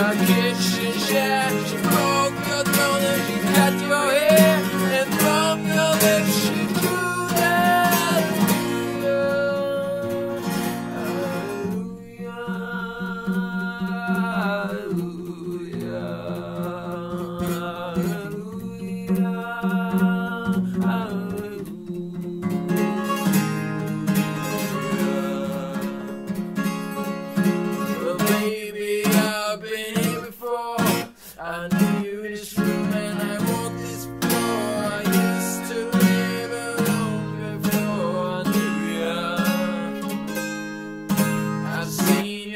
to her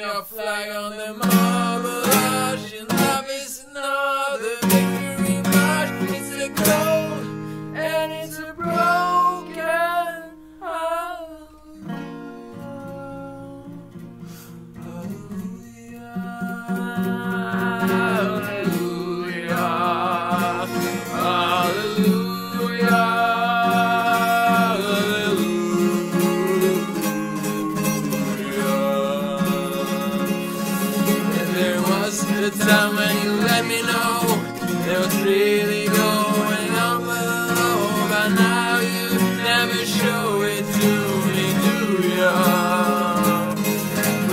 your flag on the marble the time when you let me know it was really going on below. But oh, now you never show it to me, do you?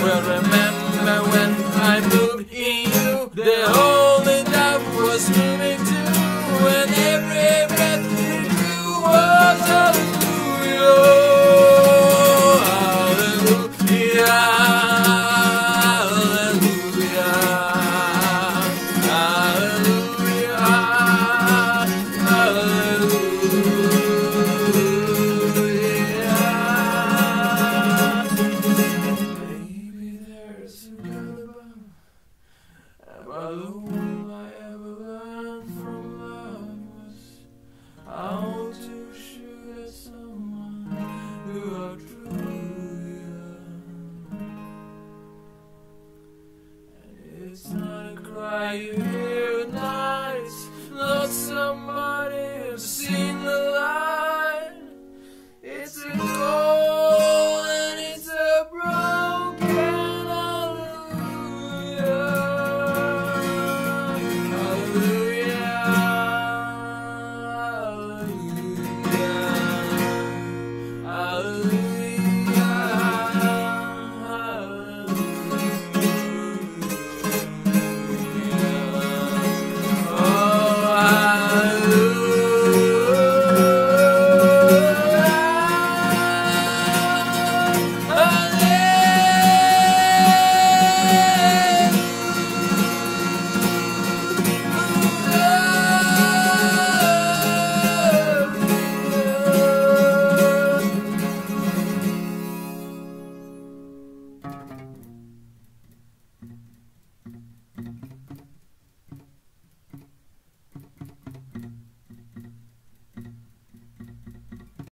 Well, remember when I believed in you, the only doubt was moving. It's not a cry you hear at night. Lost somebody who's seen the light. It's a